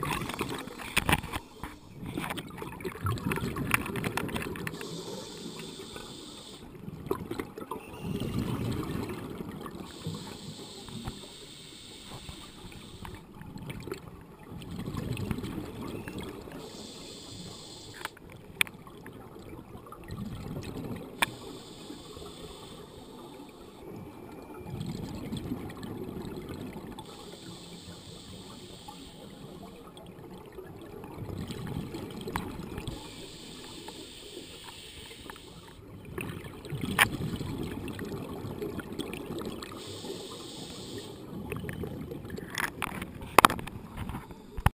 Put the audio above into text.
Bye.